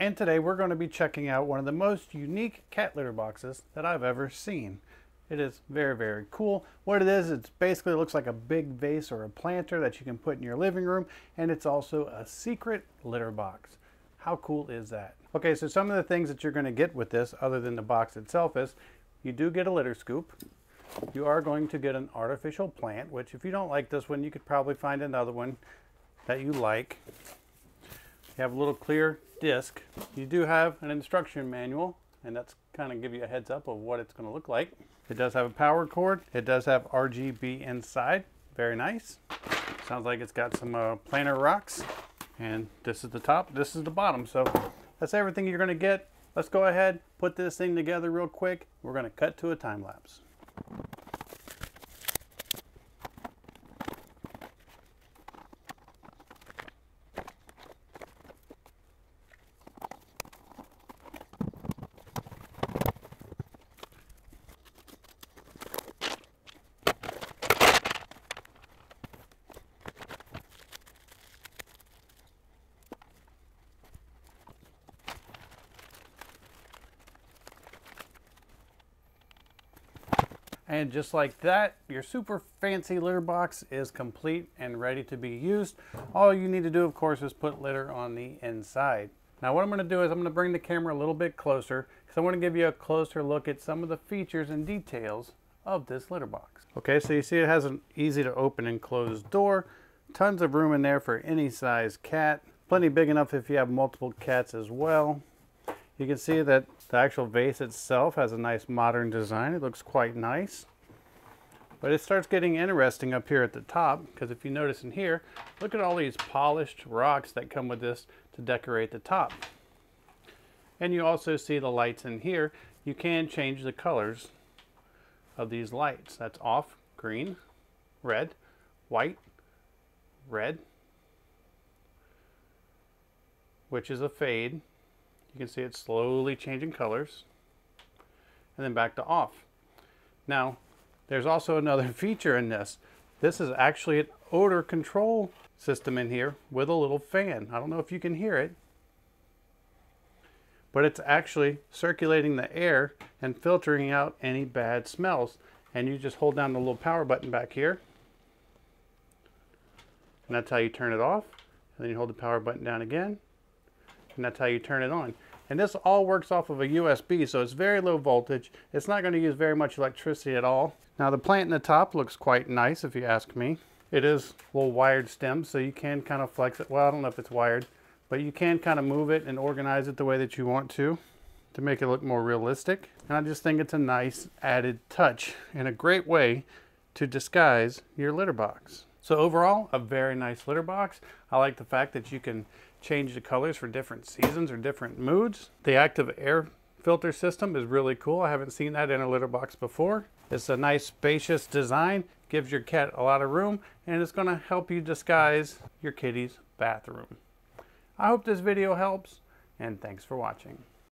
and today we're going to be checking out one of the most unique cat litter boxes that I've ever seen. It is very, very cool. What it is, it basically looks like a big vase or a planter that you can put in your living room, and it's also a secret litter box. How cool is that? Okay, so some of the things that you're going to get with this, other than the box itself, is you do get a litter scoop. You are going to get an artificial plant, which if you don't like this one, you could probably find another one that you like. You have a little clear disc. You do have an instruction manual, and that's kind of give you a heads up of what it's going to look like. It does have a power cord. It does have RGB inside. Very nice. Sounds like it's got some uh, planer rocks. And this is the top, this is the bottom. So that's everything you're going to get. Let's go ahead, put this thing together real quick. We're going to cut to a time lapse. And just like that, your super fancy litter box is complete and ready to be used. All you need to do, of course, is put litter on the inside. Now what I'm going to do is I'm going to bring the camera a little bit closer because I want to give you a closer look at some of the features and details of this litter box. Okay, so you see it has an easy to open and close door. Tons of room in there for any size cat. Plenty big enough if you have multiple cats as well. You can see that the actual vase itself has a nice modern design. It looks quite nice. But it starts getting interesting up here at the top because if you notice in here, look at all these polished rocks that come with this to decorate the top. And you also see the lights in here. You can change the colors of these lights. That's off, green, red, white, red, which is a fade, you can see it's slowly changing colors and then back to off. Now, there's also another feature in this. This is actually an odor control system in here with a little fan. I don't know if you can hear it, but it's actually circulating the air and filtering out any bad smells. And you just hold down the little power button back here. And that's how you turn it off. And then you hold the power button down again and that's how you turn it on. And this all works off of a USB, so it's very low voltage. It's not going to use very much electricity at all. Now the plant in the top looks quite nice if you ask me. It is a little wired stem, so you can kind of flex it. Well, I don't know if it's wired, but you can kind of move it and organize it the way that you want to to make it look more realistic. And I just think it's a nice added touch and a great way to disguise your litter box. So overall, a very nice litter box. I like the fact that you can change the colors for different seasons or different moods. The active air filter system is really cool. I haven't seen that in a litter box before. It's a nice spacious design, gives your cat a lot of room, and it's gonna help you disguise your kitty's bathroom. I hope this video helps, and thanks for watching.